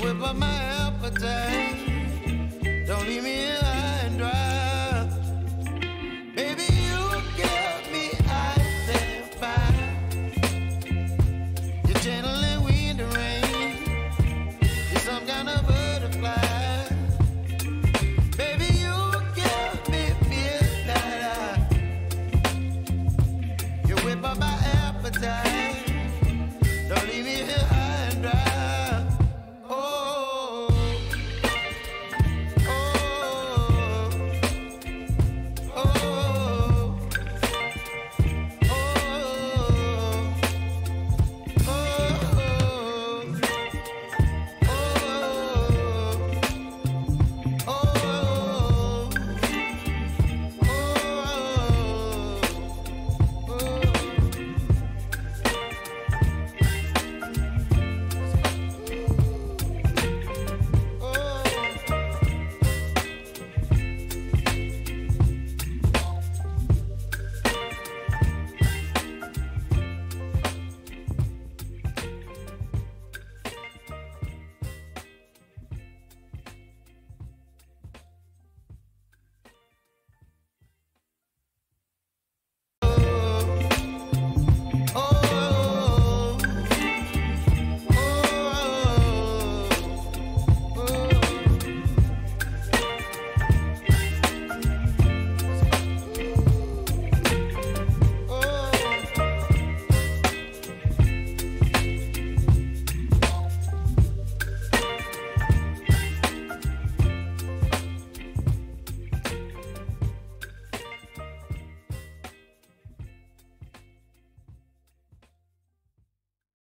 whip up my appetite.